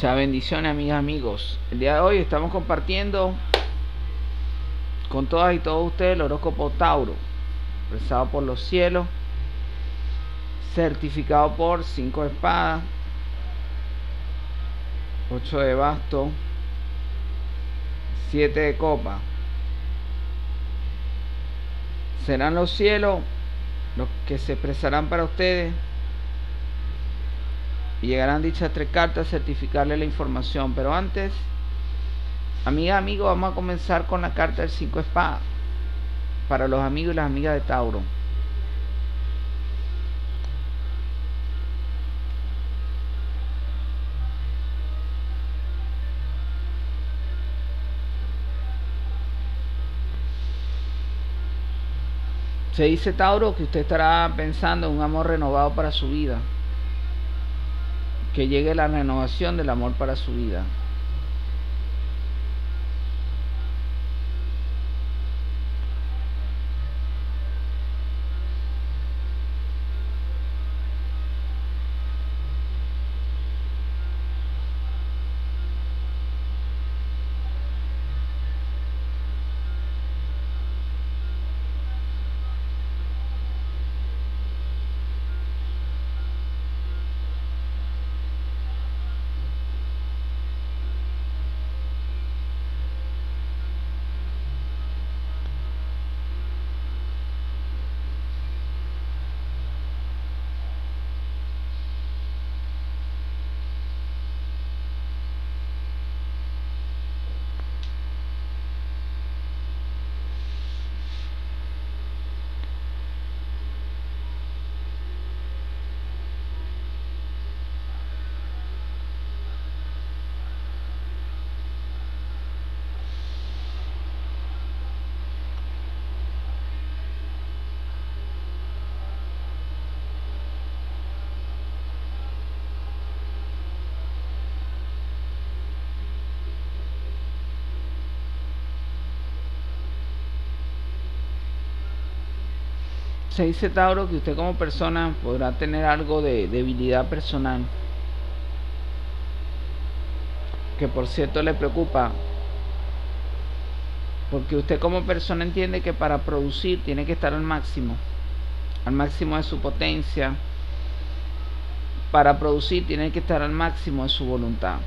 Muchas bendiciones, amigas, amigos. El día de hoy estamos compartiendo con todas y todos ustedes el horóscopo Tauro, expresado por los cielos, certificado por cinco espadas, 8 de basto, 7 de copa. Serán los cielos los que se expresarán para ustedes y llegarán dichas tres cartas a certificarle la información. Pero antes, amiga, amigo, vamos a comenzar con la carta del 5 espadas para los amigos y las amigas de Tauro. Se dice Tauro que usted estará pensando en un amor renovado para su vida. Que llegue la renovación del amor para su vida. Se dice Tauro que usted como persona podrá tener algo de debilidad personal. Que por cierto le preocupa. Porque usted como persona entiende que para producir tiene que estar al máximo. Al máximo de su potencia. Para producir tiene que estar al máximo de su voluntad.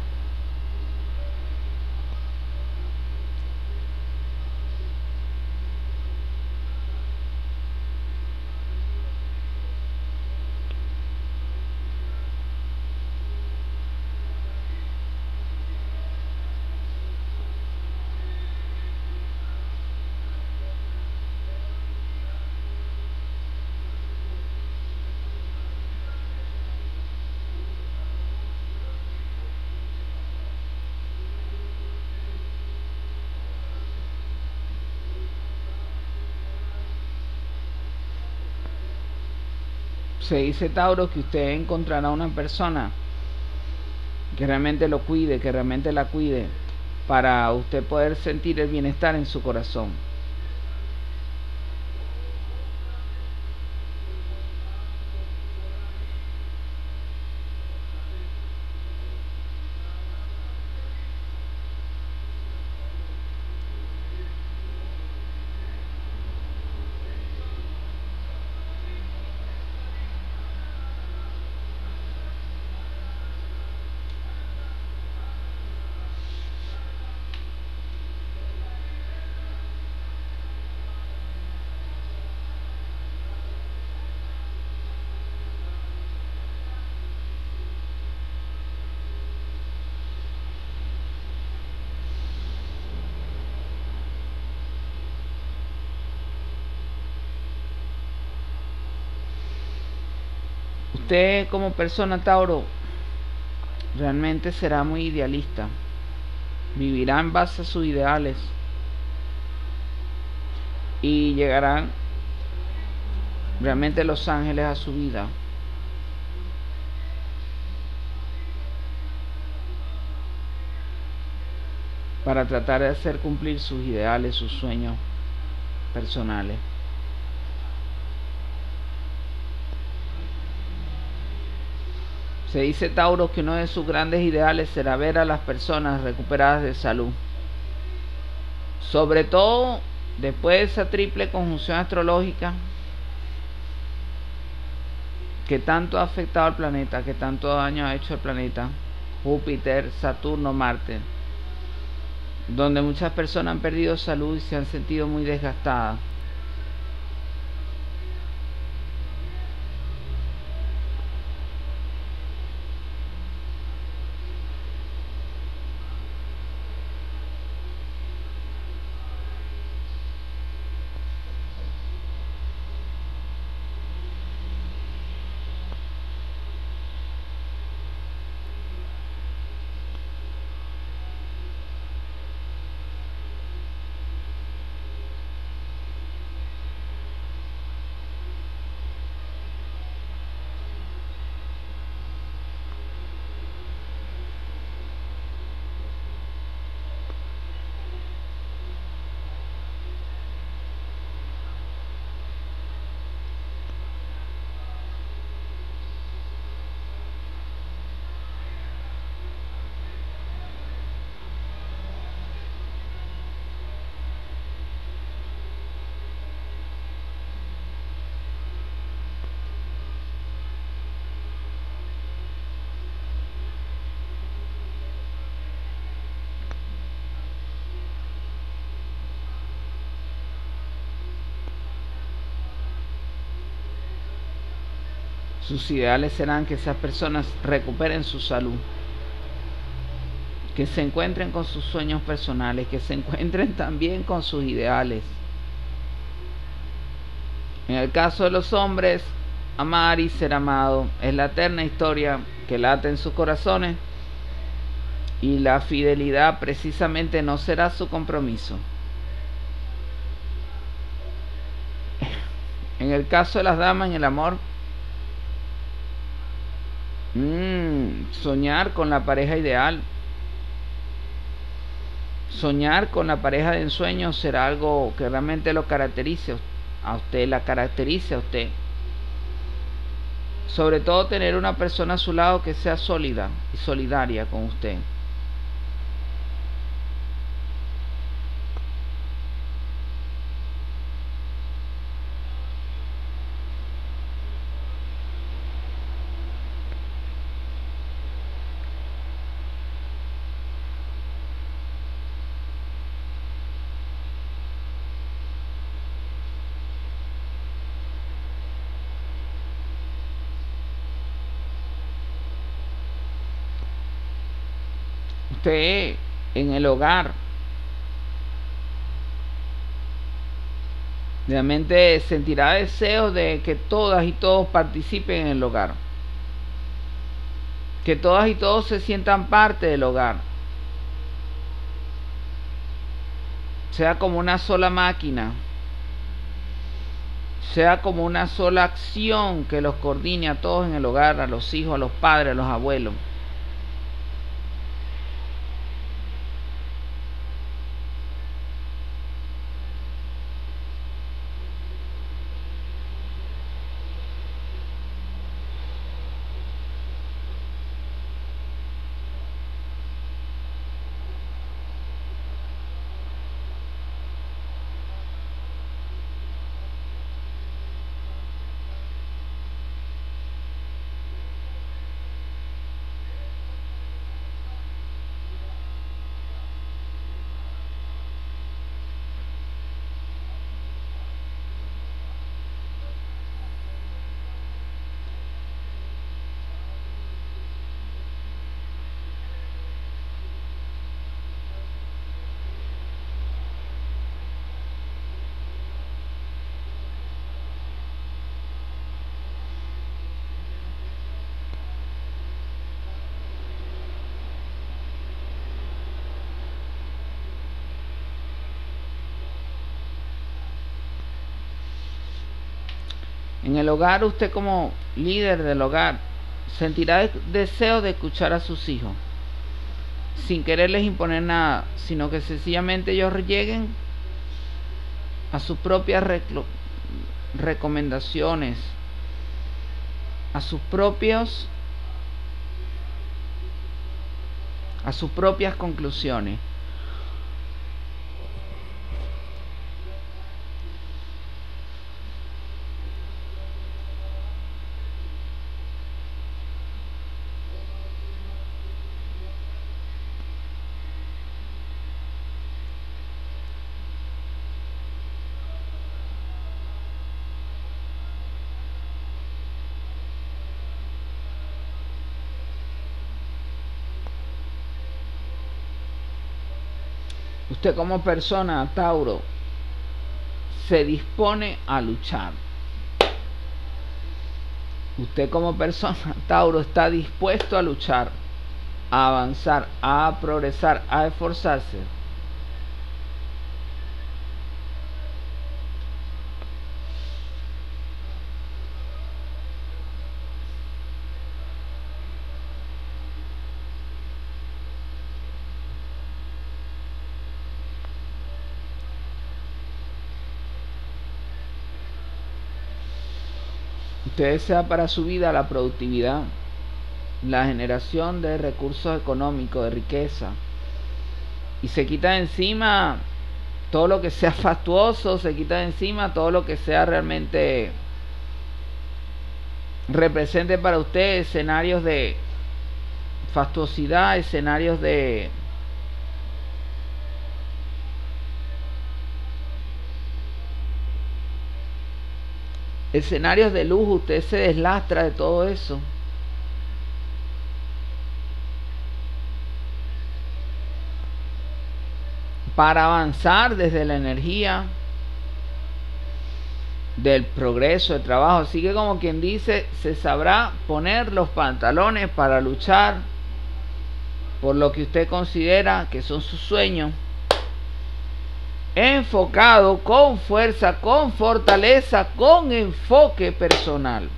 Se dice Tauro que usted encontrará una persona que realmente lo cuide, que realmente la cuide, para usted poder sentir el bienestar en su corazón. Usted como persona Tauro realmente será muy idealista. Vivirá en base a sus ideales. Y llegarán realmente los ángeles a su vida. Para tratar de hacer cumplir sus ideales, sus sueños personales. Se dice Tauro que uno de sus grandes ideales será ver a las personas recuperadas de salud. Sobre todo después de esa triple conjunción astrológica que tanto ha afectado al planeta, que tanto daño ha hecho al planeta, Júpiter, Saturno, Marte, donde muchas personas han perdido salud y se han sentido muy desgastadas. Sus ideales serán que esas personas recuperen su salud, que se encuentren con sus sueños personales, que se encuentren también con sus ideales. En el caso de los hombres, amar y ser amado es la eterna historia que late en sus corazones y la fidelidad precisamente no será su compromiso. En el caso de las damas en el amor, Mm, soñar con la pareja ideal. Soñar con la pareja de ensueño será algo que realmente lo caracterice a usted, la caracterice a usted. Sobre todo tener una persona a su lado que sea sólida y solidaria con usted. Usted en el hogar realmente sentirá deseo de que todas y todos participen en el hogar. Que todas y todos se sientan parte del hogar. Sea como una sola máquina. Sea como una sola acción que los coordine a todos en el hogar, a los hijos, a los padres, a los abuelos. el hogar usted como líder del hogar sentirá deseo de escuchar a sus hijos sin quererles imponer nada, sino que sencillamente ellos lleguen a sus propias recomendaciones, a sus propios a sus propias conclusiones. Usted como persona, Tauro, se dispone a luchar. Usted como persona, Tauro, está dispuesto a luchar, a avanzar, a progresar, a esforzarse. Usted desea para su vida la productividad, la generación de recursos económicos, de riqueza. Y se quita de encima todo lo que sea fastuoso, se quita de encima todo lo que sea realmente represente para usted escenarios de fastuosidad, escenarios de escenarios de lujo, usted se deslastra de todo eso. Para avanzar desde la energía del progreso, del trabajo. Así que como quien dice, se sabrá poner los pantalones para luchar por lo que usted considera que son sus sueños enfocado con fuerza, con fortaleza, con enfoque personal.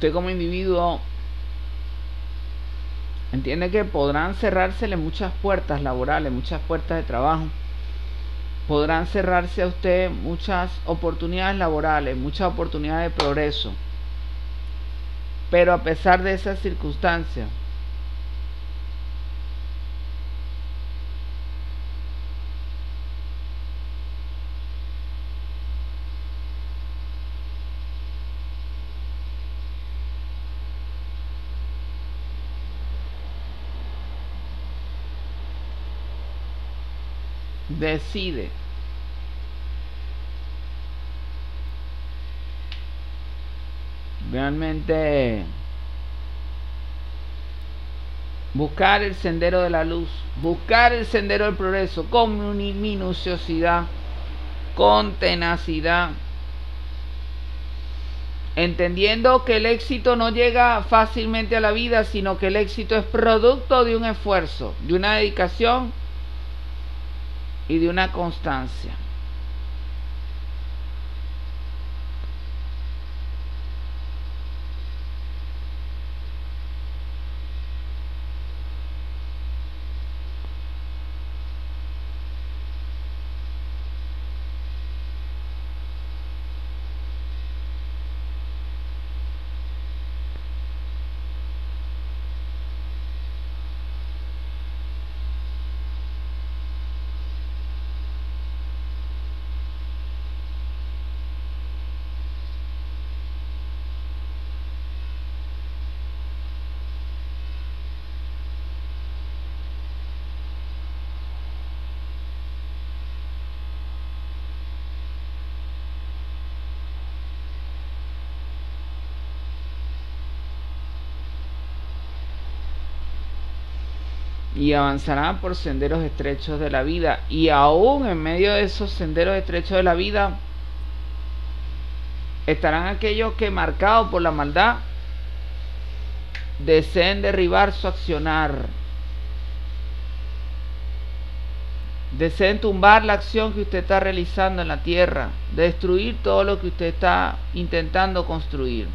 Usted como individuo entiende que podrán cerrársele muchas puertas laborales, muchas puertas de trabajo. Podrán cerrarse a usted muchas oportunidades laborales, muchas oportunidades de progreso. Pero a pesar de esas circunstancias, decide. Realmente buscar el sendero de la luz, buscar el sendero del progreso con minuciosidad, con tenacidad, entendiendo que el éxito no llega fácilmente a la vida, sino que el éxito es producto de un esfuerzo, de una dedicación y de una constancia. Y avanzarán por senderos estrechos de la vida. Y aún en medio de esos senderos estrechos de la vida estarán aquellos que marcados por la maldad deseen derribar su accionar. Deseen tumbar la acción que usted está realizando en la tierra, destruir todo lo que usted está intentando construir.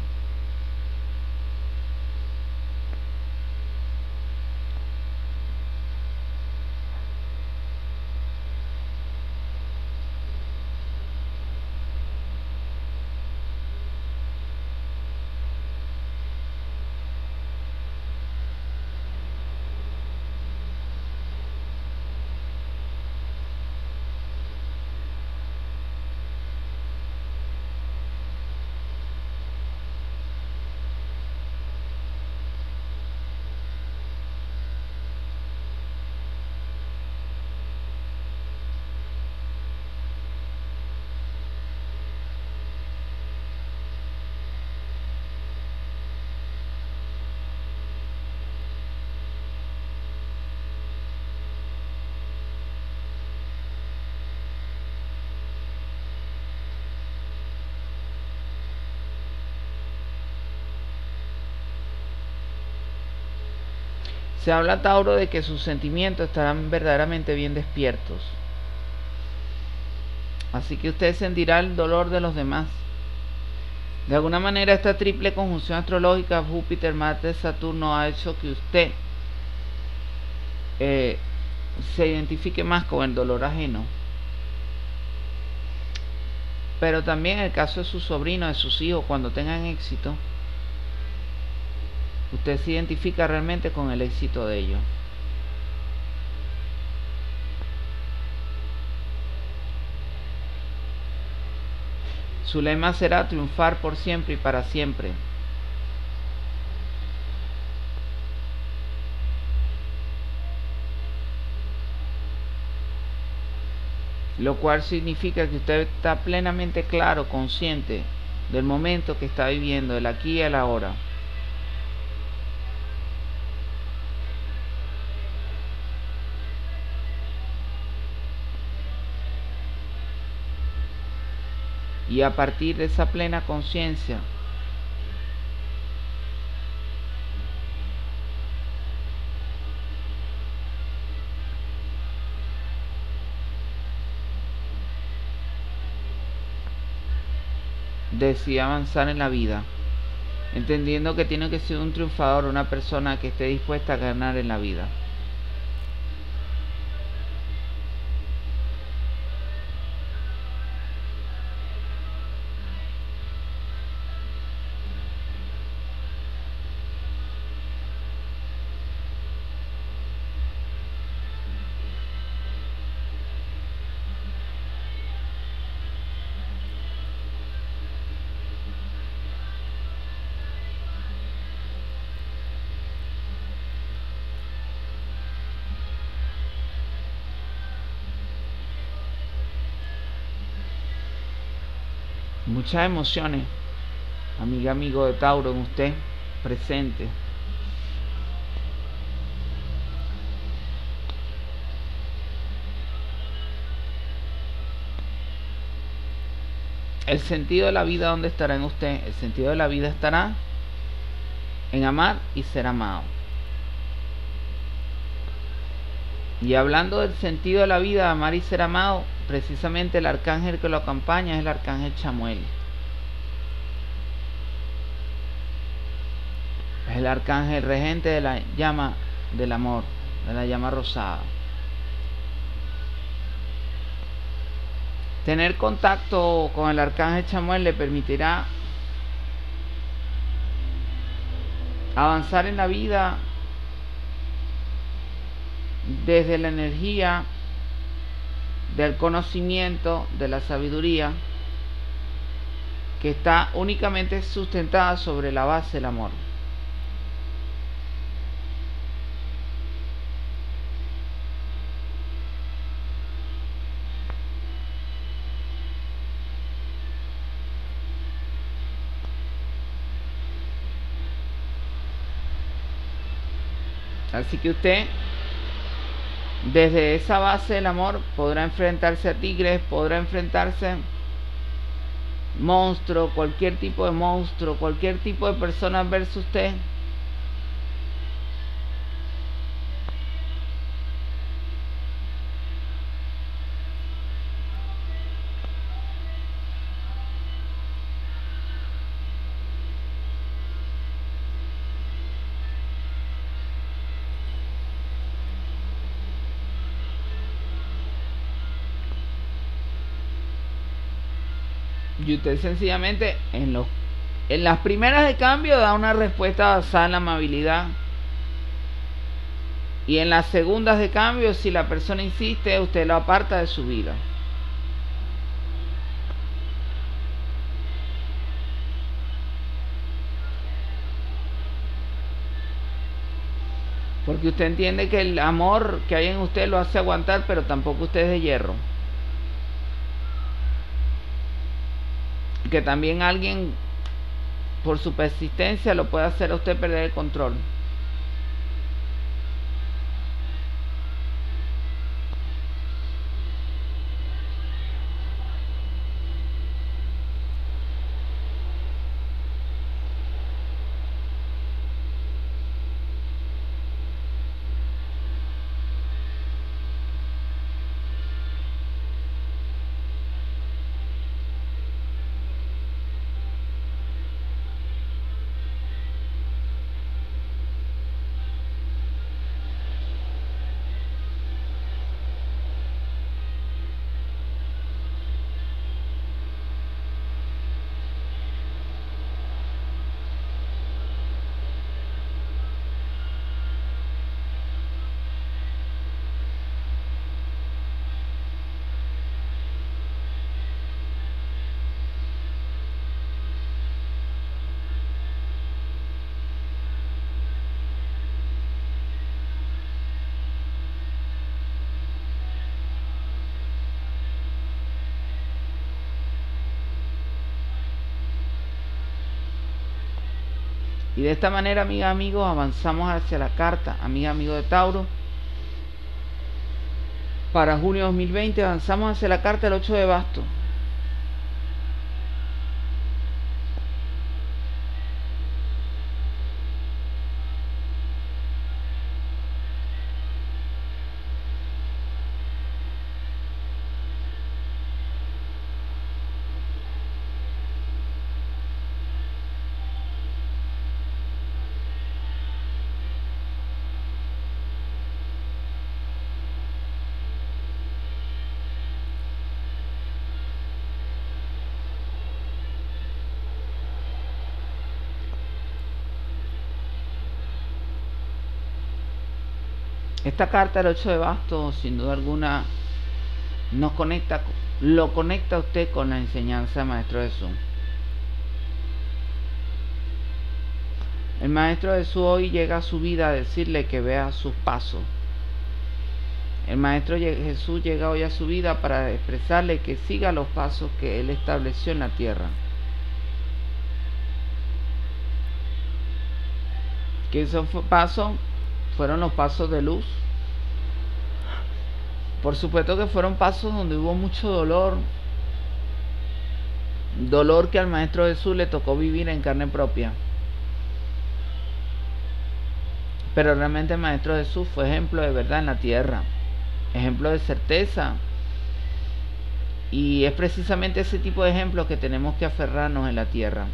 Se habla, Tauro, de que sus sentimientos estarán verdaderamente bien despiertos. Así que usted sentirá el dolor de los demás. De alguna manera esta triple conjunción astrológica Júpiter, Marte, Saturno ha hecho que usted eh, se identifique más con el dolor ajeno. Pero también el caso de sus sobrinos, de sus hijos, cuando tengan éxito, usted se identifica realmente con el éxito de ellos. Su lema será triunfar por siempre y para siempre. Lo cual significa que usted está plenamente claro, consciente del momento que está viviendo, del aquí y el ahora. Y a partir de esa plena conciencia, decide avanzar en la vida, entendiendo que tiene que ser un triunfador, una persona que esté dispuesta a ganar en la vida. Muchas emociones, amiga, amigo de Tauro, en usted presente. el sentido de la vida, ¿dónde estará en usted? El sentido de la vida estará en amar y ser amado. Y hablando del sentido de la vida, amar y ser amado, precisamente el arcángel que lo acompaña es el arcángel Chamuel. Es el arcángel regente de la llama del amor, de la llama rosada. Tener contacto con el arcángel Chamuel le permitirá avanzar en la vida desde la energía del conocimiento, de la sabiduría, que está únicamente sustentada sobre la base del amor. Así que usted, desde esa base del amor, podrá enfrentarse a tigres, podrá enfrentarse monstruo, cualquier tipo de monstruo, cualquier tipo de persona versus usted. y usted sencillamente en en las primeras de cambio da una respuesta basada en la amabilidad. Y en las segundas de cambio si la persona insiste usted lo aparta de su vida. Porque usted entiende que el amor que hay en usted lo hace aguantar pero tampoco usted es de hierro que también alguien por su persistencia lo puede hacer a usted perder el control. De esta manera, amiga, amigos, avanzamos hacia la carta, amiga, amigo de Tauro. Para junio 2020 avanzamos hacia la carta del 8 de basto. Esta carta del 8 de bastos, sin duda alguna, nos conecta, lo conecta usted con la enseñanza del Maestro Jesús. El Maestro Jesús hoy llega a su vida a decirle que vea sus pasos. El Maestro Jesús llega hoy a su vida para expresarle que siga los pasos que Él estableció en la tierra. Que esos pasos fueron los pasos de luz. Por supuesto que fueron pasos donde hubo mucho dolor, Dolor que al Maestro Jesús le tocó vivir en carne propia. Pero realmente el Maestro Jesús fue ejemplo de verdad en la tierra, ejemplo de certeza. Y es precisamente ese tipo de ejemplos que tenemos que aferrarnos en la tierra.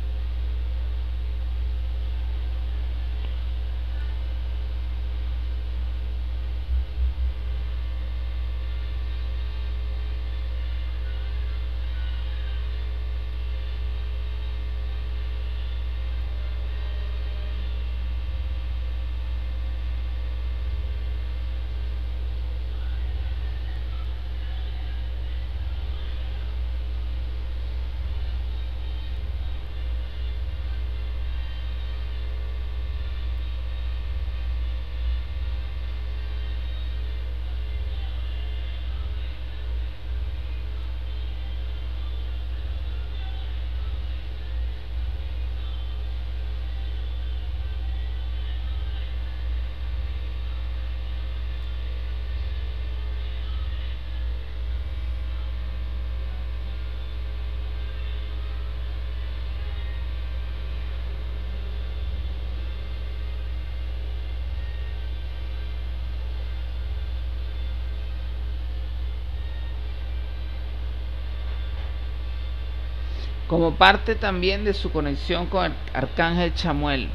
Como parte también de su conexión con el arcángel Chamuel.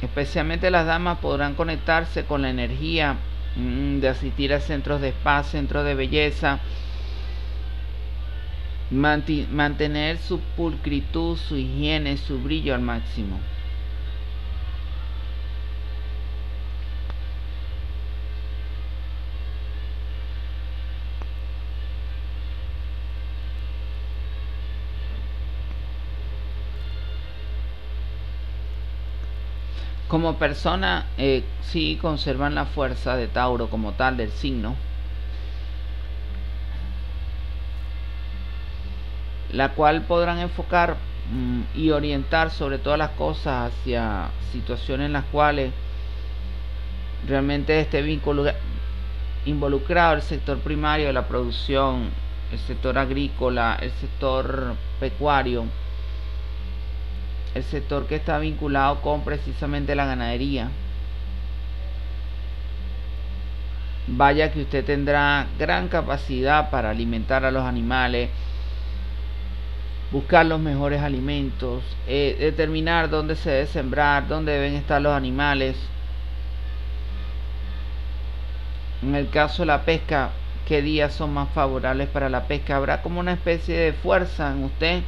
Especialmente las damas podrán conectarse con la energía mm, de asistir a centros de spa, centros de belleza, mantener su pulcritud, su higiene, su brillo al máximo. Como persona eh, sí conservan la fuerza de Tauro como tal del signo. La cual podrán enfocar mm, y orientar sobre todas las cosas hacia situaciones en las cuales realmente esté involucrado el sector primario de la producción, el sector agrícola, el sector pecuario el sector que está vinculado con precisamente la ganadería. Vaya que usted tendrá gran capacidad para alimentar a los animales, buscar los mejores alimentos, eh, determinar dónde se debe sembrar, dónde deben estar los animales. En el caso de la pesca, qué días son más favorables para la pesca. Habrá como una especie de fuerza en usted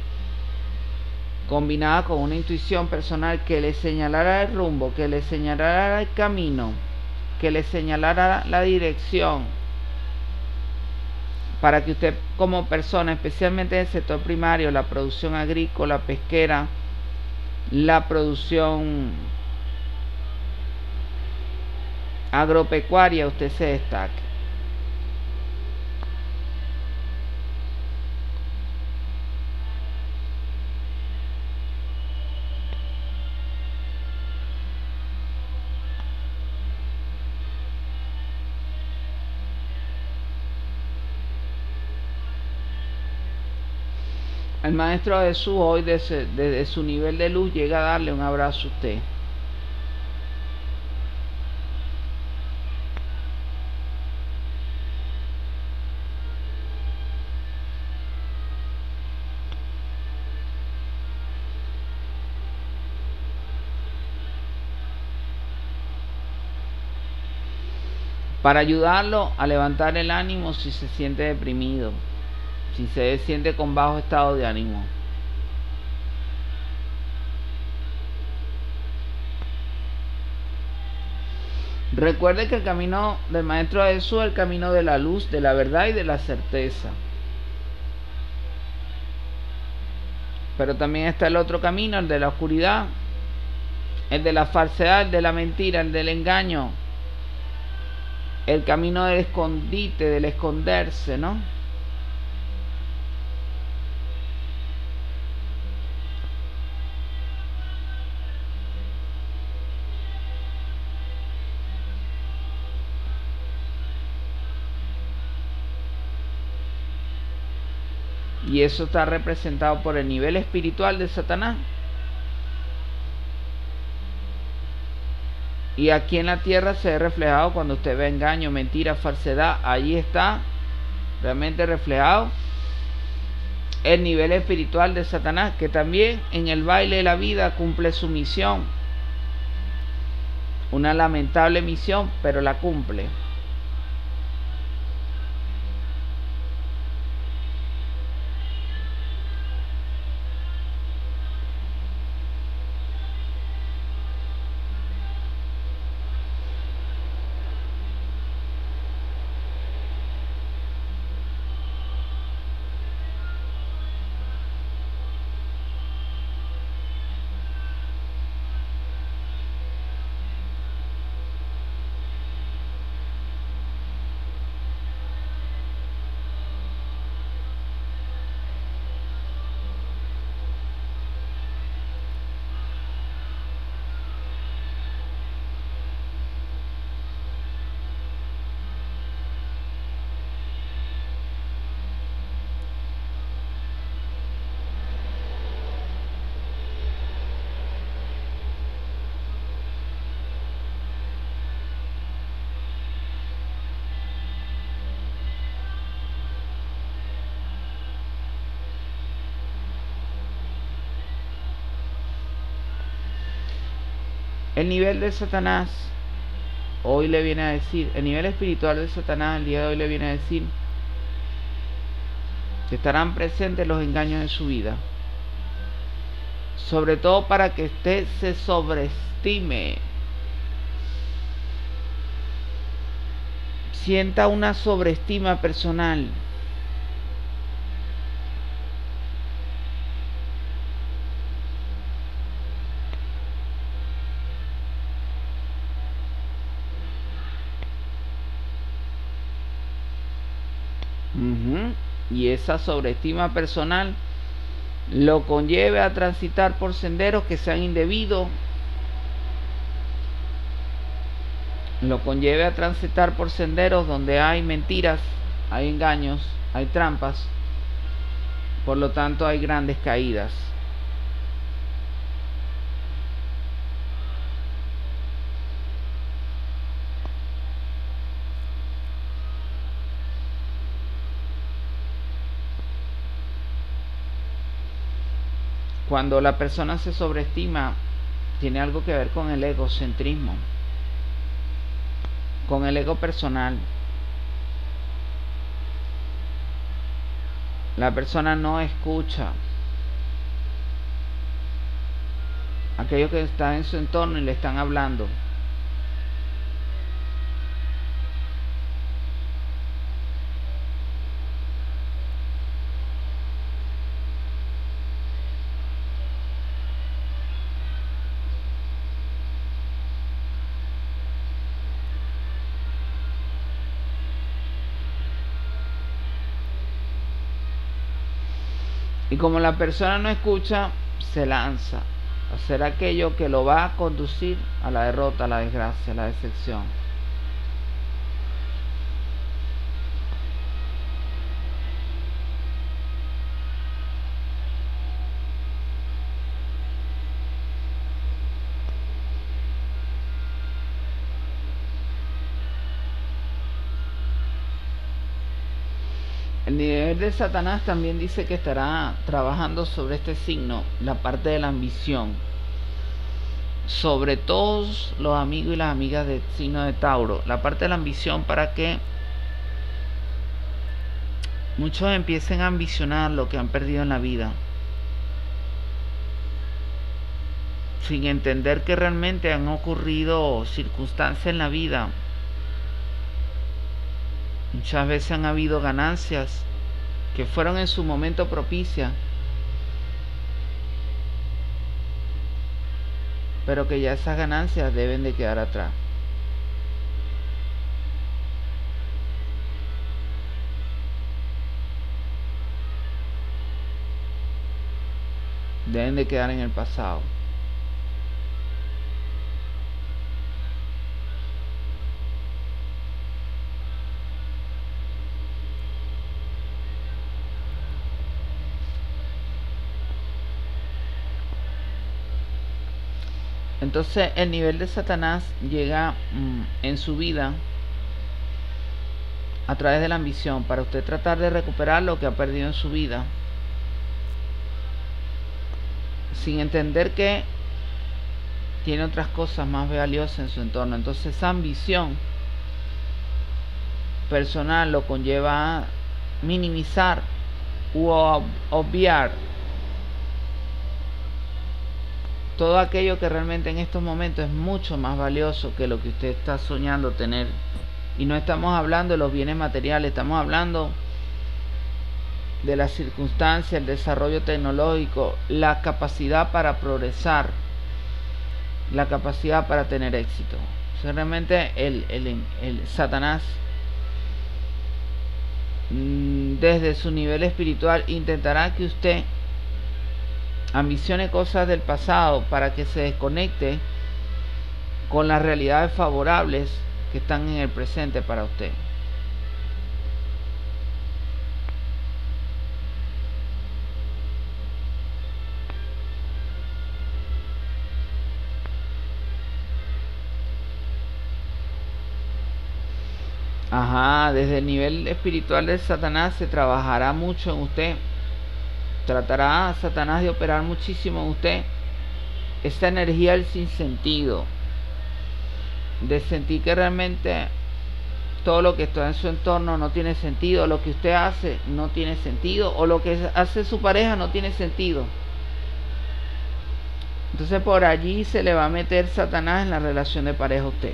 combinada con una intuición personal que le señalara el rumbo, que le señalara el camino, que le señalara la dirección, para que usted como persona, especialmente en el sector primario, la producción agrícola, pesquera, la producción agropecuaria, usted se destaque. El Maestro Jesús hoy desde, su nivel de luz llega a darle un abrazo a usted. para ayudarlo a levantar el ánimo si se siente deprimido si se siente con bajo estado de ánimo. Recuerde que el camino del Maestro Jesús es el camino de la luz, de la verdad y de la certeza. Pero también está el otro camino, el de la oscuridad, el de la falsedad, el de la mentira, el del engaño, el camino del escondite, del esconderse, ¿no? Y eso está representado por el nivel espiritual de Satanás. Y aquí en la tierra se ve reflejado cuando usted ve engaño, mentira, falsedad. Allí está realmente reflejado el nivel espiritual de Satanás, que también en el baile de la vida cumple su misión. Una lamentable misión, pero la cumple. El nivel de Satanás hoy le viene a decir, el nivel espiritual de Satanás el día de hoy le viene a decir que estarán presentes los engaños de su vida. Sobre todo para que usted se sobreestime. Sienta una sobreestima personal. y esa sobreestima personal lo conlleve a transitar por senderos que sean indebidos, lo conlleve a transitar por senderos donde hay mentiras, hay engaños, hay trampas, por lo tanto hay grandes caídas. Cuando la persona se sobreestima, tiene algo que ver con el egocentrismo, con el ego personal. La persona no escucha aquellos que están en su entorno y le están hablando. Y como la persona no escucha, se lanza a hacer aquello que lo va a conducir a la derrota, a la desgracia, a la decepción. El nivel Satanás también dice que estará trabajando sobre este signo, la parte de la ambición. Sobre todos los amigos y las amigas del signo de Tauro, la parte de la ambición para que muchos empiecen a ambicionar lo que han perdido en la vida. Sin entender que realmente han ocurrido circunstancias en la vida Muchas veces han habido ganancias que fueron en su momento propicias, pero que ya esas ganancias deben de quedar atrás. Deben de quedar en el pasado. Entonces el nivel de Satanás llega mm, en su vida a través de la ambición para usted tratar de recuperar lo que ha perdido en su vida sin entender que tiene otras cosas más valiosas en su entorno. Entonces esa ambición personal lo conlleva a minimizar u obviar todo aquello que realmente en estos momentos es mucho más valioso que lo que usted está soñando tener. Y no estamos hablando de los bienes materiales, estamos hablando de las circunstancias, el desarrollo tecnológico, la capacidad para progresar, la capacidad para tener éxito. realmente el, el, el Satanás mm, desde su nivel espiritual intentará que usted ambicione cosas del pasado para que se desconecte con las realidades favorables que están en el presente para usted. Ajá, desde el nivel espiritual de Satanás se trabajará mucho en usted. Tratará a Satanás de operar muchísimo en usted. Esta energía del sinsentido. De sentir que realmente todo lo que está en su entorno no tiene sentido. Lo que usted hace no tiene sentido. O lo que hace su pareja no tiene sentido. Entonces por allí se le va a meter Satanás en la relación de pareja a usted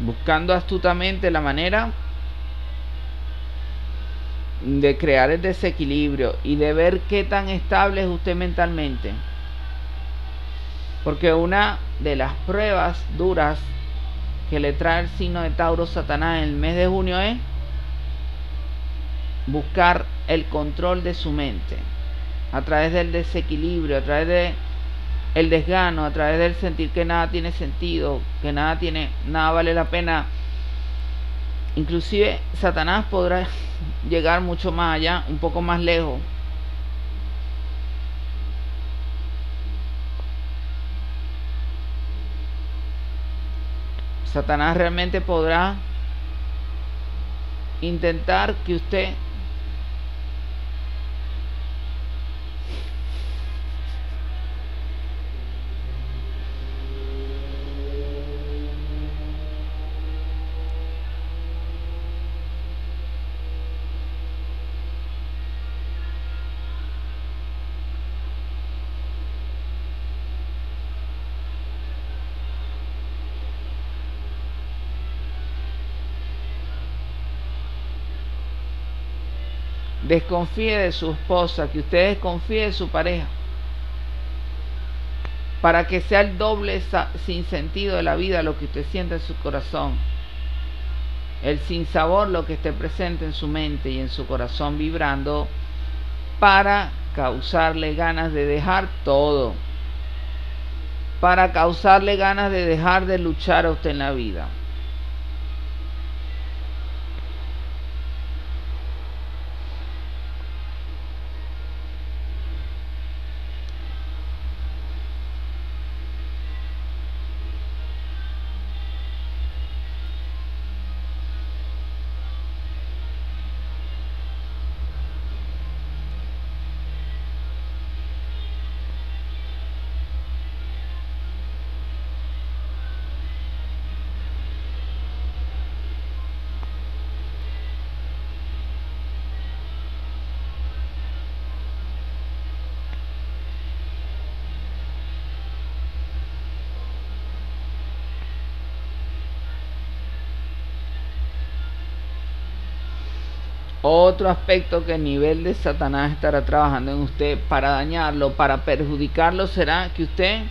buscando astutamente la manera de crear el desequilibrio y de ver qué tan estable es usted mentalmente. Porque una de las pruebas duras que le trae el signo de Tauro Satanás en el mes de junio es buscar el control de su mente a través del desequilibrio, a través de el desgano, a través del sentir que nada tiene sentido, que nada tiene, nada vale la pena. Inclusive Satanás podrá llegar mucho más allá, un poco más lejos. Satanás realmente podrá intentar que usted desconfíe de su esposa, que usted desconfíe de su pareja, para que sea el doble sin sentido de la vida lo que usted siente en su corazón, el sin sabor lo que esté presente en su mente y en su corazón vibrando, para causarle ganas de dejar todo, para causarle ganas de dejar de luchar a usted en la vida. Otro aspecto que el nivel de Satanás estará trabajando en usted para dañarlo, para perjudicarlo, será que usted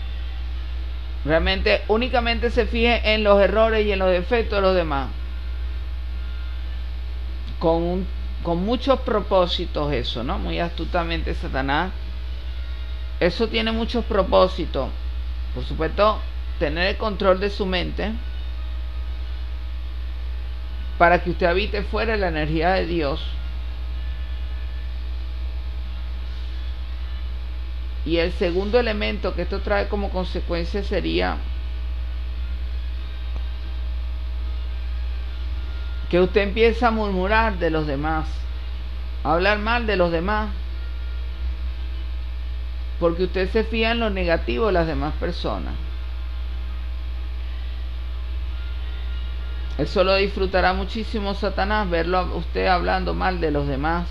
realmente únicamente se fije en los errores y en los defectos de los demás. Con, con muchos propósitos eso, ¿no? Muy astutamente Satanás. Eso tiene muchos propósitos. Por supuesto, tener el control de su mente para que usted habite fuera la energía de Dios. Y el segundo elemento que esto trae como consecuencia sería que usted empieza a murmurar de los demás, a hablar mal de los demás, porque usted se fía en lo negativo de las demás personas. Eso lo disfrutará muchísimo Satanás, verlo a usted hablando mal de los demás.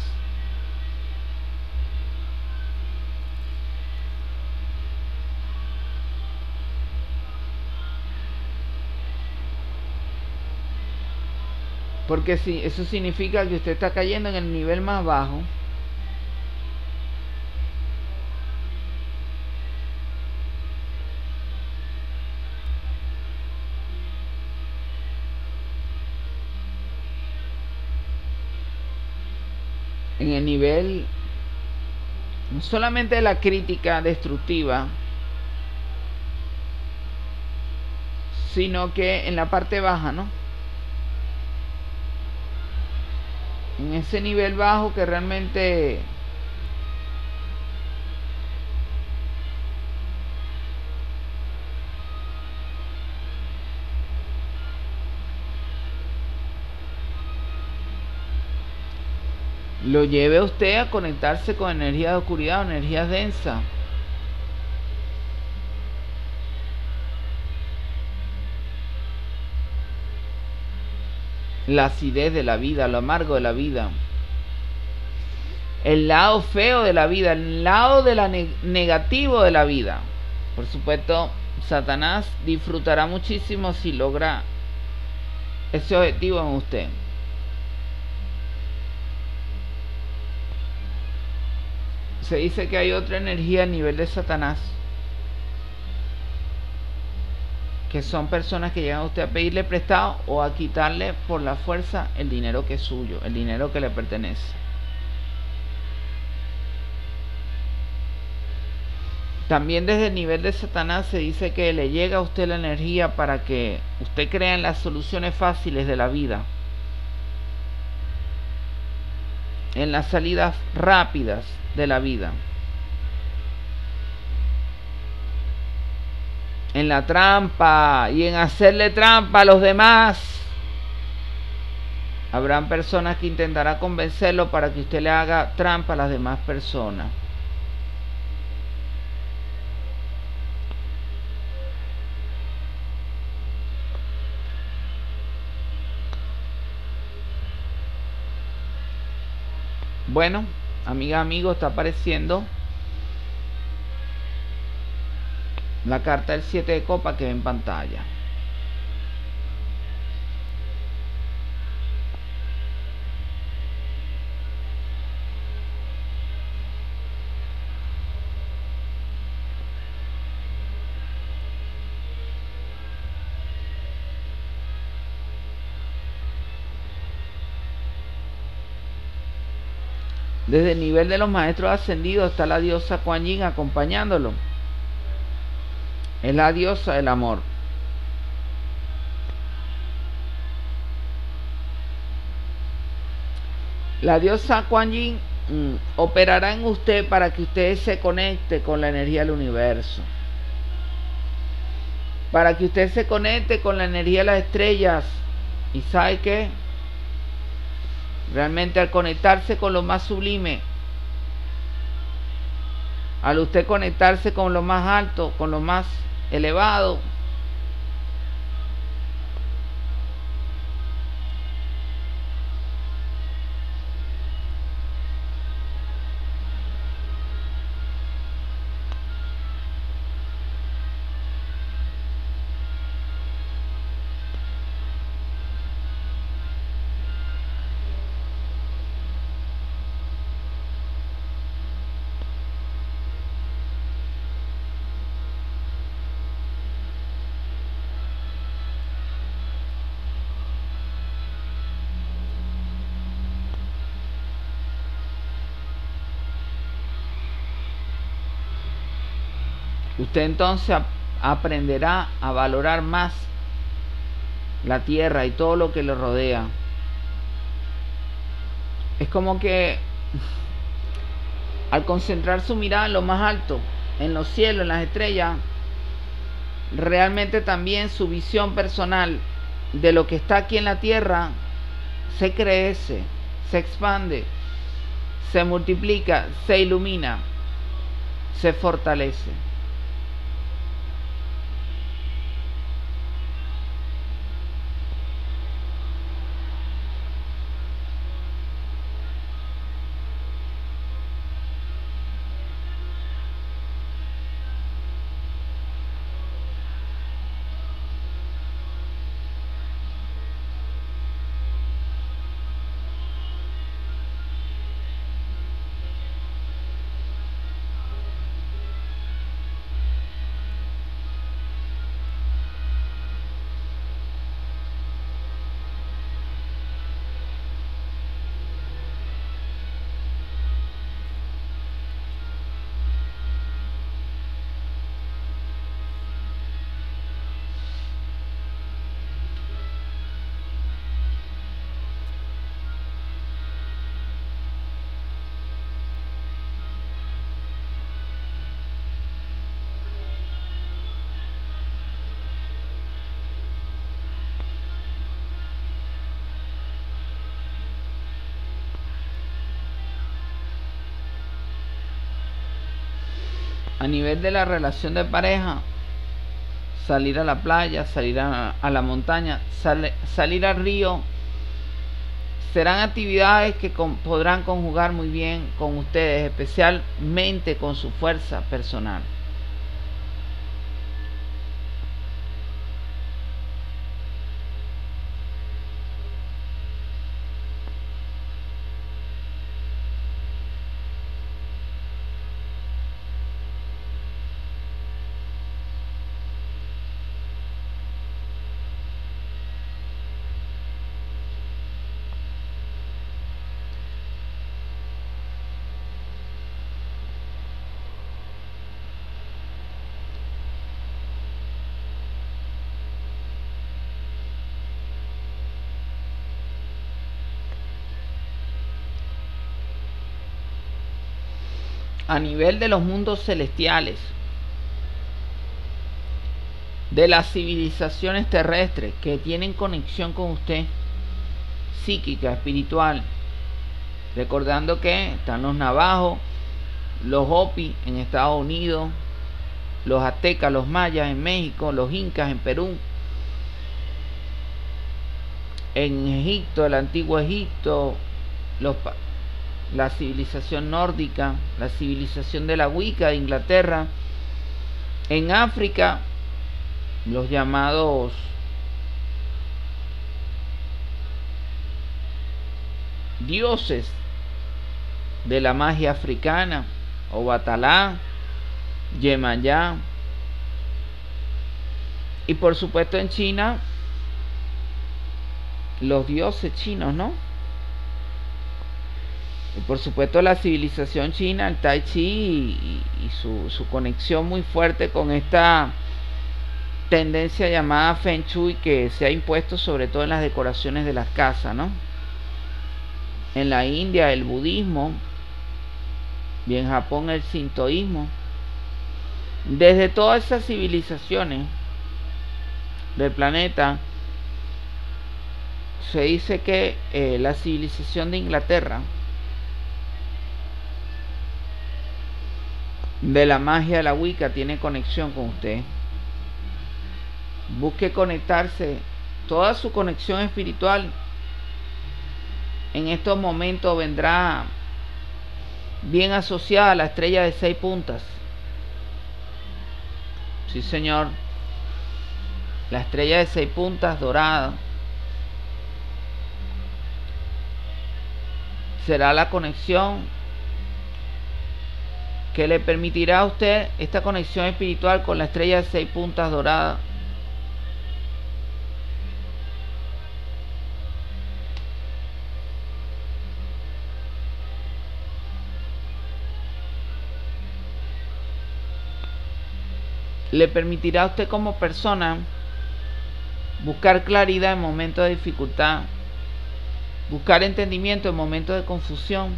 Porque si eso significa que usted está cayendo en el nivel más bajo. En el nivel no solamente de la crítica destructiva, sino que en la parte baja, ¿no? en ese nivel bajo que realmente lo lleve a usted a conectarse con energías de oscuridad o energías densas. la acidez de la vida, lo amargo de la vida, el lado feo de la vida, el lado negativo de la vida. Por supuesto, Satanás disfrutará muchísimo si logra ese objetivo en usted. Se dice que hay otra energía a nivel de Satanás que son personas que llegan a usted a pedirle prestado o a quitarle por la fuerza el dinero que es suyo, el dinero que le pertenece. También desde el nivel de Satanás se dice que le llega a usted la energía para que usted crea en las soluciones fáciles de la vida, en las salidas rápidas de la vida. en la trampa y en hacerle trampa a los demás. Habrán personas que intentarán convencerlo para que usted le haga trampa a las demás personas. Bueno, amiga, amigo, está apareciendo la carta del 7 de copa que ve en pantalla. Desde el nivel de los maestros ascendidos está la diosa Kuan Yin acompañándolo. Es la diosa del amor. La diosa Kuan Yin mm, operará en usted para que usted se conecte con la energía del universo. Para que usted se conecte con la energía de las estrellas. ¿Y sabe qué? Realmente al conectarse con lo más sublime, al usted conectarse con lo más alto, con lo más elevado. Usted entonces aprenderá a valorar más la tierra y todo lo que le rodea. Es como que al concentrar su mirada en lo más alto, en los cielos, en las estrellas, realmente también su visión personal de lo que está aquí en la tierra se crece, se expande, se multiplica, se ilumina, se fortalece. Nivel de la relación de pareja, salir a la playa, salir a, la montaña, salir al río, serán actividades que podrán conjugar muy bien con ustedes, especialmente con su fuerza personal. A nivel de los mundos celestiales, de las civilizaciones terrestres que tienen conexión con usted, psíquica, espiritual, recordando que están los navajos, los Hopi en Estados Unidos, los aztecas, los mayas en México, los incas en Perú, en Egipto, el antiguo Egipto, los la civilización nórdica, la civilización de la Wicca de Inglaterra. En África, los llamados dioses de la magia africana, o Yemayá, y por supuesto en China, los dioses chinos, ¿no? Y por supuesto la civilización china, el tai chi y, su, conexión muy fuerte con esta tendencia llamada Feng Shui que se ha impuesto sobre todo en las decoraciones de las casas, ¿no? En la India el budismo y en Japón el sintoísmo. Desde todas esas civilizaciones del planeta se dice que eh, la civilización de Inglaterra de la magia de la Wicca tiene conexión con usted. Busque conectarse, toda su conexión espiritual en estos momentos vendrá bien asociada a la estrella de seis puntas. Sí, señor. La estrella de seis puntas dorada será la conexión que le permitirá a usted esta conexión espiritual con la estrella de seis puntas dorada. Le permitirá a usted como persona buscar claridad en momentos de dificultad, buscar entendimiento en momentos de confusión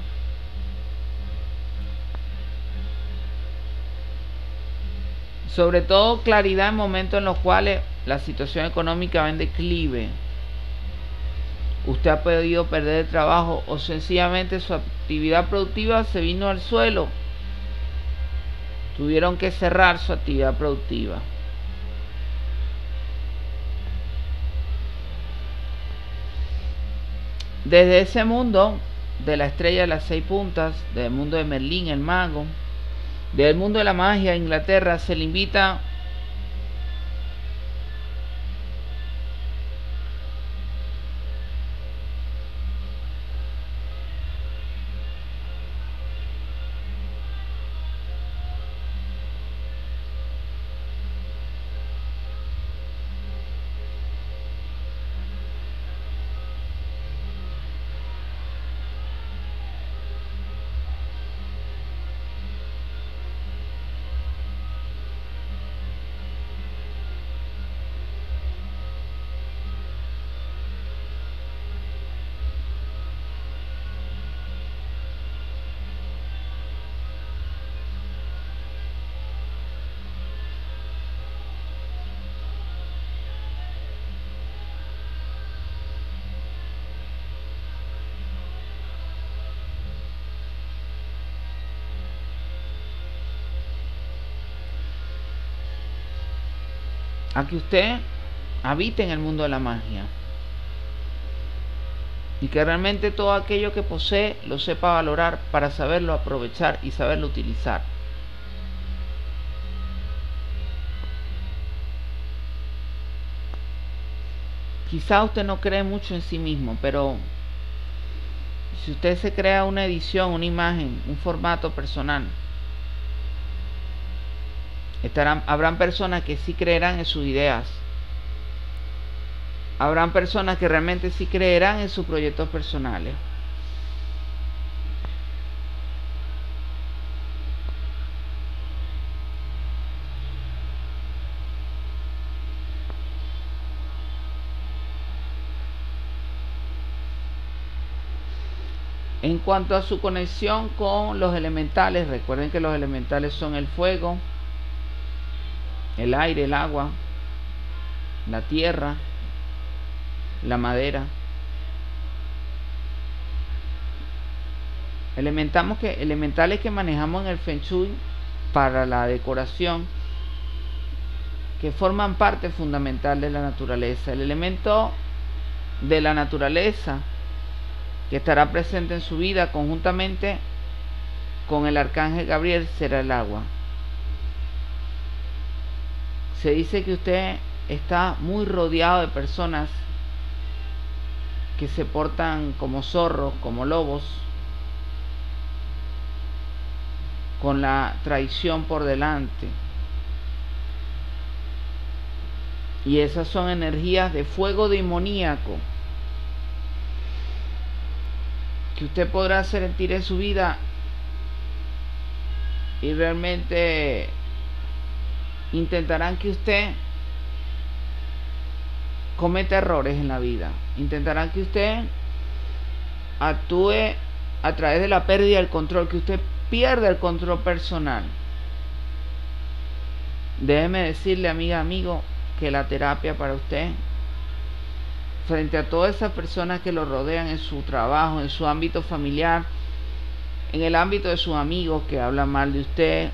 Sobre todo claridad en momentos en los cuales la situación económica va en declive. Usted ha podido perder el trabajo o sencillamente su actividad productiva se vino al suelo. Tuvieron que cerrar su actividad productiva. Desde ese mundo de la estrella de las seis puntas, del mundo de Merlín, el mago, del mundo de la magia, Inglaterra, se le invita a que usted habite en el mundo de la magia y que realmente todo aquello que posee lo sepa valorar para saberlo aprovechar y saberlo utilizar. Quizá usted no cree mucho en sí mismo, pero si usted se crea una edición, una imagen, un formato personal, Habrán personas que sí creerán en sus ideas. Habrán personas que realmente sí creerán en sus proyectos personales. En cuanto a su conexión con los elementales, recuerden que los elementales son el fuego, el aire, el agua, la tierra, la madera. Elementamos que, elementales que manejamos en el Feng Shui para la decoración, que forman parte fundamental de la naturaleza. El elemento de la naturaleza que estará presente en su vida conjuntamente con el arcángel Gabriel será el agua se dice que usted está muy rodeado de personas que se portan como zorros, como lobos, con la traición por delante. Y esas son energías de fuego demoníaco que usted podrá sentir en su vida y realmente intentarán que usted cometa errores en la vida. Intentarán que usted actúe a través de la pérdida del control, que usted pierda el control personal. Déjeme decirle, amiga, amigo, que la terapia para usted, frente a todas esas personas que lo rodean en su trabajo, en su ámbito familiar, en el ámbito de sus amigos que hablan mal de usted,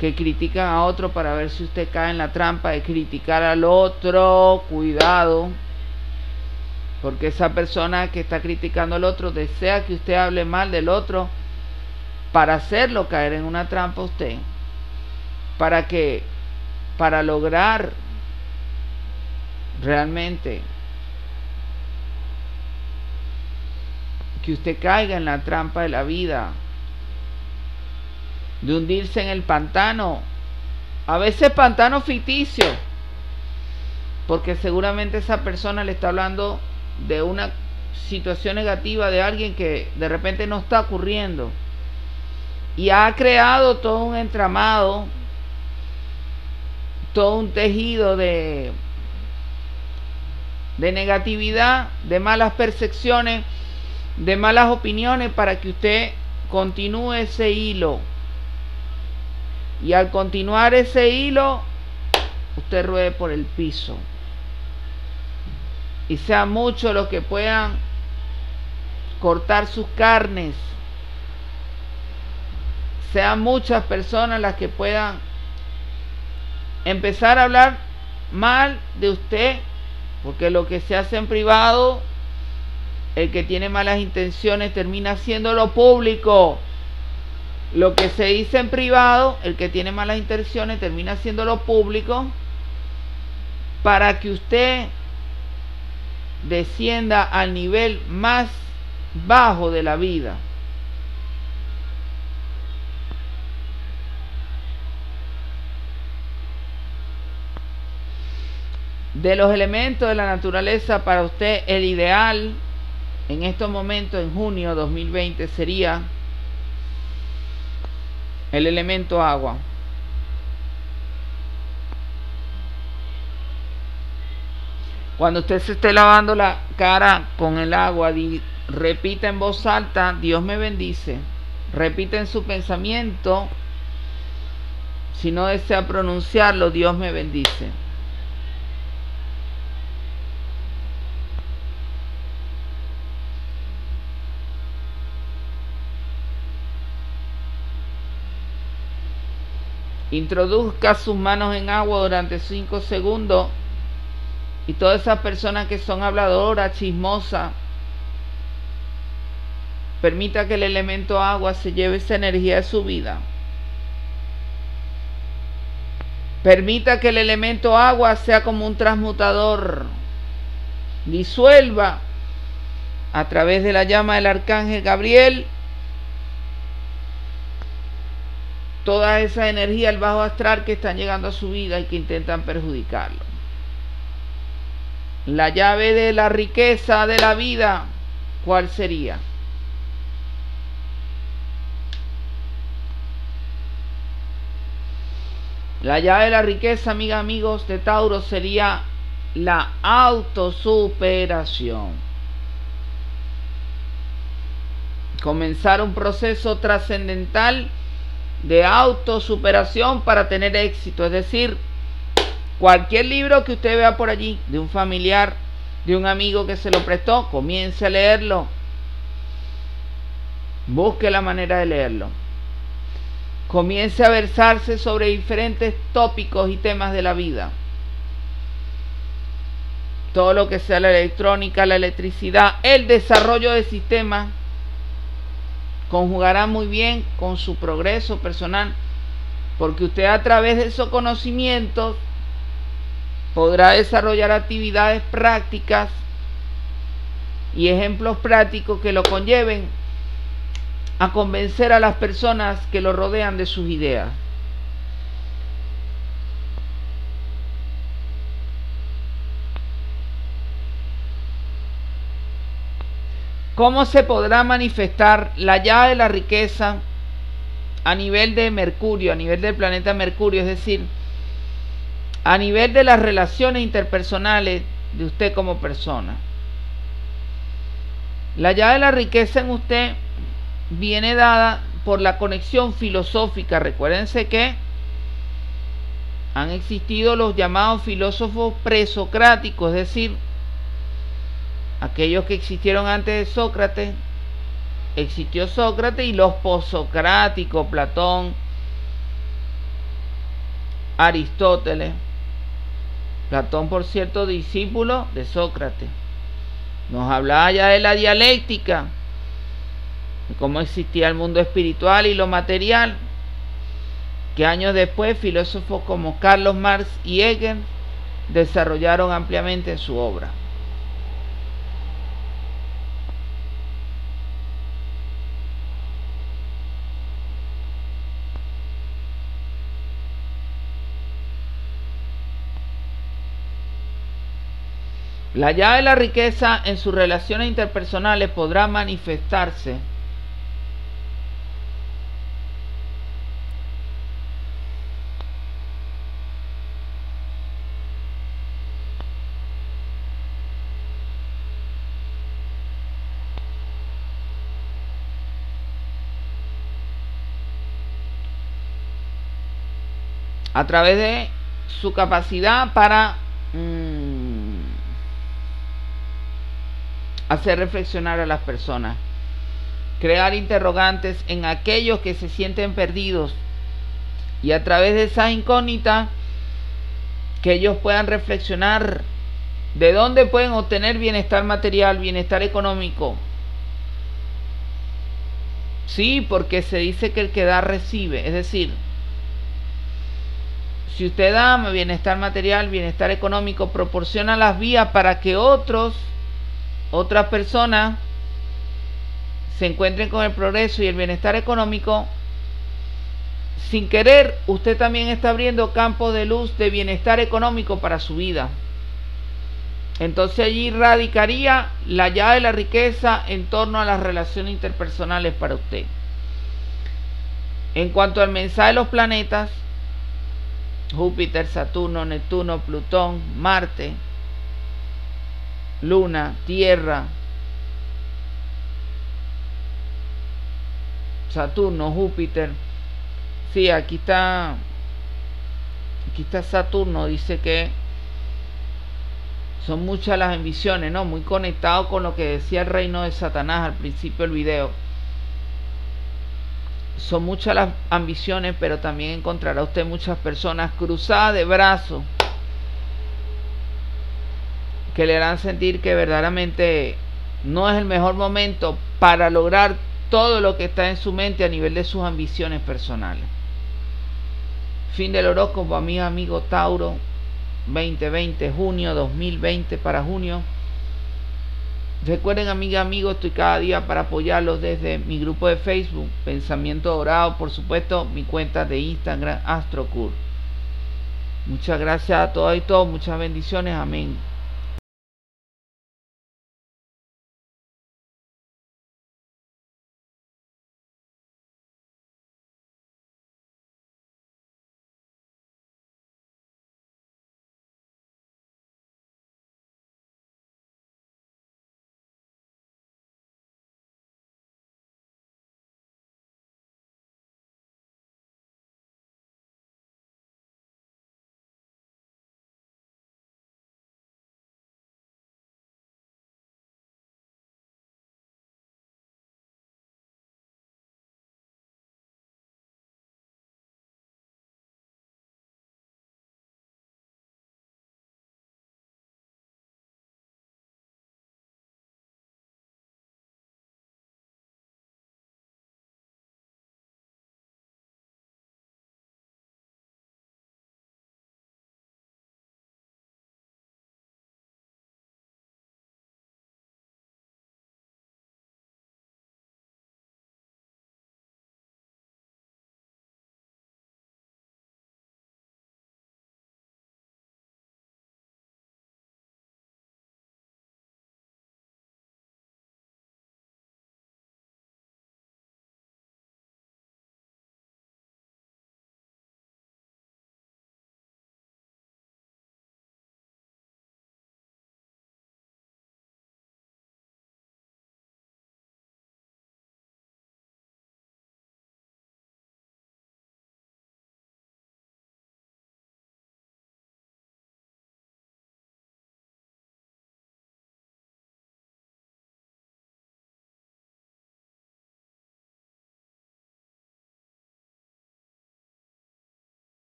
que critican a otro para ver si usted cae en la trampa de criticar al otro. Cuidado. Porque esa persona que está criticando al otro desea que usted hable mal del otro para hacerlo caer en una trampa usted. Para que, para lograr realmente que usted caiga en la trampa de la vida de hundirse en el pantano. A veces pantano ficticio. Porque seguramente esa persona le está hablando de una situación negativa de alguien que de repente no está ocurriendo. Y ha creado todo un entramado, todo un tejido de, de negatividad, de malas percepciones, de malas opiniones para que usted continúe ese hilo Y al continuar ese hilo, usted ruede por el piso. Y sea mucho los que puedan cortar sus carnes. Sean muchas personas las que puedan empezar a hablar mal de usted, porque lo que se hace en privado, el que tiene malas intenciones termina haciéndolo público. Lo que se dice en privado, el que tiene malas intenciones termina haciéndolo público para que usted descienda al nivel más bajo de la vida. De los elementos de la naturaleza para usted el ideal en estos momentos en junio 2020 sería el elemento agua. Cuando usted se esté lavando la cara con el agua, repita en voz alta, Dios me bendice. Repita en su pensamiento, si no desea pronunciarlo, Dios me bendice. Introduzca sus manos en agua durante 5 segundos y todas esas personas que son habladoras, chismosas, permita que el elemento agua se lleve esa energía de su vida. Permita que el elemento agua sea como un transmutador. Disuelva a través de la llama del arcángel Gabriel toda esa energía, el bajo astral que están llegando a su vida y que intentan perjudicarlo. La llave de la riqueza de la vida, ¿cuál sería? La llave de la riqueza, amiga, amigos de Tauro, sería la autosuperación. Comenzar un proceso trascendental de autosuperación para tener éxito. Es decir, cualquier libro que usted vea por allí, de un familiar, de un amigo que se lo prestó, comience a leerlo. Busque la manera de leerlo. Comience a versarse sobre diferentes tópicos y temas de la vida. Todo lo que sea la electrónica, la electricidad, el desarrollo de sistemas conjugará muy bien con su progreso personal, porque usted a través de esos conocimientos podrá desarrollar actividades prácticas y ejemplos prácticos que lo conlleven a convencer a las personas que lo rodean de sus ideas. ¿Cómo se podrá manifestar la llave de la riqueza a nivel de Mercurio, a nivel del planeta Mercurio? Es decir, a nivel de las relaciones interpersonales de usted como persona. La llave de la riqueza en usted viene dada por la conexión filosófica. Recuérdense que han existido los llamados filósofos presocráticos, es decir, aquellos que existieron antes de Sócrates, existió Sócrates y los posocráticos, Platón, Aristóteles. Platón, por cierto, discípulo de Sócrates. Nos hablaba ya de la dialéctica, de cómo existía el mundo espiritual y lo material, que años después filósofos como Carlos Marx y Hegel desarrollaron ampliamente en su obra. La llave de la riqueza en sus relaciones interpersonales podrá manifestarse. A través de su capacidad para mm, hacer reflexionar a las personas, crear interrogantes en aquellos que se sienten perdidos. Y a través de esa incógnita que ellos puedan reflexionar de dónde pueden obtener bienestar material, bienestar económico. Sí, porque se dice que el que da recibe, es decir, si usted da bienestar material, bienestar económico, proporciona las vías para que otros, otras personas, se encuentren con el progreso y el bienestar económico, sin querer, usted también está abriendo campos de luz de bienestar económico para su vida. Entonces allí radicaría la llave de la riqueza en torno a las relaciones interpersonales para usted. En cuanto al mensaje de los planetas, Júpiter, Saturno, Neptuno, Plutón, Marte, Luna, Tierra, Saturno, Júpiter. Sí, aquí está aquí está Saturno, dice que son muchas las ambiciones, ¿no? Muy conectado con lo que decía el reino de Satanás al principio del video son muchas las ambiciones, pero también encontrará usted muchas personas cruzadas de brazos que le harán sentir que verdaderamente no es el mejor momento para lograr todo lo que está en su mente a nivel de sus ambiciones personales. Fin del horóscopo, amigo, amigo Tauro, 2020, junio 2020 para junio. Recuerden, amiga, amigos, estoy cada día para apoyarlos desde mi grupo de Facebook, Pensamiento Dorado, por supuesto, mi cuenta de Instagram, AstroCur. Muchas gracias a todos y todos, muchas bendiciones, amén.